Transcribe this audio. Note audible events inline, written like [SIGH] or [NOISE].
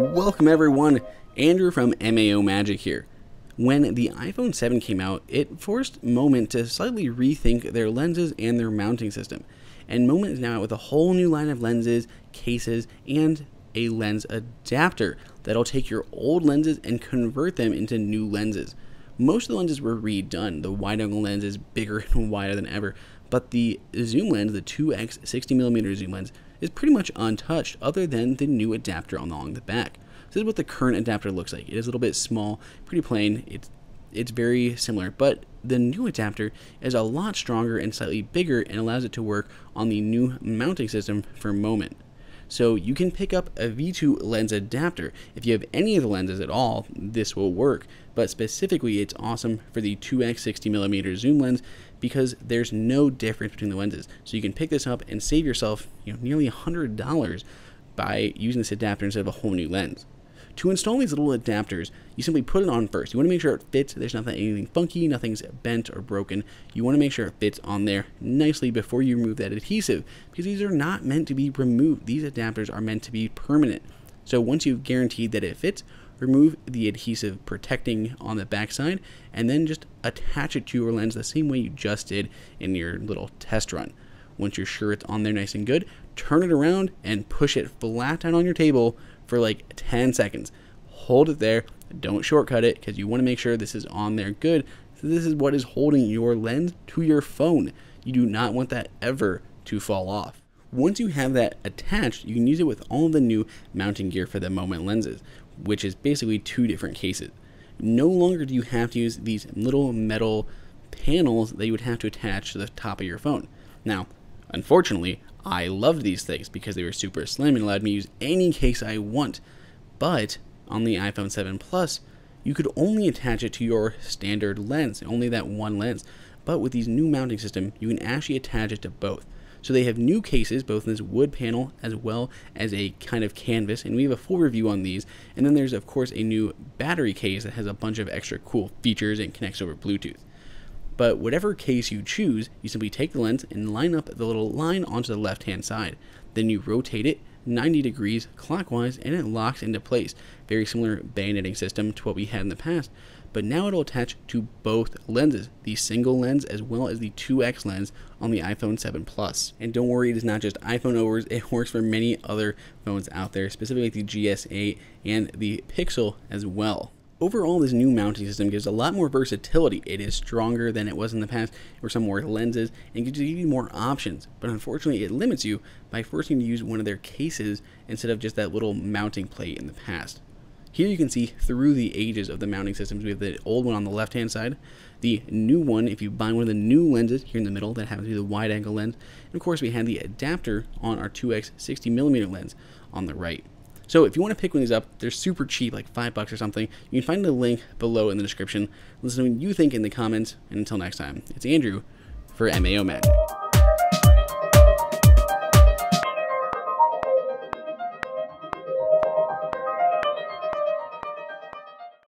Welcome everyone, Andrew from MAO Magic here. When the iPhone 7 came out, it forced Moment to slightly rethink their lenses and their mounting system. And Moment is now out with a whole new line of lenses, cases, and a lens adapter that'll take your old lenses and convert them into new lenses. Most of the lenses were redone. The wide angle lens is bigger [LAUGHS] and wider than ever, but the zoom lens, the 2x 60mm zoom lens, is pretty much untouched other than the new adapter along the back. This is what the current adapter looks like. It is a little bit small, pretty plain. It's it's very similar, but the new adapter is a lot stronger and slightly bigger and allows it to work on the new mounting system for Moment. So you can pick up a V2 lens adapter. If you have any of the lenses at all, this will work. But specifically, it's awesome for the 2x 60mm zoom lens because there's no difference between the lenses. So you can pick this up and save yourself you know, nearly $100 by using this adapter instead of a whole new lens. To install these little adapters, you simply put it on first. You want to make sure it fits. There's nothing anything funky, nothing's bent or broken. You want to make sure it fits on there nicely before you remove that adhesive because these are not meant to be removed. These adapters are meant to be permanent. So once you've guaranteed that it fits, remove the adhesive protecting on the backside and then just attach it to your lens the same way you just did in your little test run. Once you're sure it's on there nice and good, turn it around and push it flat down on your table for like 10 seconds. Hold it there. Don't shortcut it because you want to make sure this is on there good. So this is what is holding your lens to your phone. You do not want that ever to fall off. Once you have that attached, you can use it with all the new mounting gear for the Moment lenses, which is basically two different cases. No longer do you have to use these little metal panels that you would have to attach to the top of your phone. Now, unfortunately, I loved these things because they were super slim and allowed me to use any case I want. But on the iPhone 7 Plus, you could only attach it to your standard lens, only that one lens. But with these new mounting system, you can actually attach it to both. So they have new cases, both in this wood panel as well as a kind of canvas, and we have a full review on these. And then there's of course a new battery case that has a bunch of extra cool features and connects over Bluetooth. But whatever case you choose, you simply take the lens and line up the little line onto the left hand side. Then you rotate it 90 degrees clockwise and it locks into place. Very similar bayoneting system to what we had in the past, but now it'll attach to both lenses, the single lens as well as the 2x lens on the iPhone 7 Plus. And don't worry, it is not just iPhone OS, it works for many other phones out there, specifically the GS8 and the Pixel as well. Overall, this new mounting system gives a lot more versatility. It is stronger than it was in the past. There some more lenses and gives you more options. But unfortunately, it limits you by forcing you to use one of their cases instead of just that little mounting plate in the past. Here you can see through the ages of the mounting systems. We have the old one on the left hand side, the new one if you buy one of the new lenses here in the middle that happens to be the wide angle lens, and of course we had the adapter on our 2x 60mm lens on the right. So if you want to pick one of these up, they're super cheap, like five bucks or something. You can find the link below in the description. Let us know what you think in the comments. And until next time, it's Andrew for MAO Magic.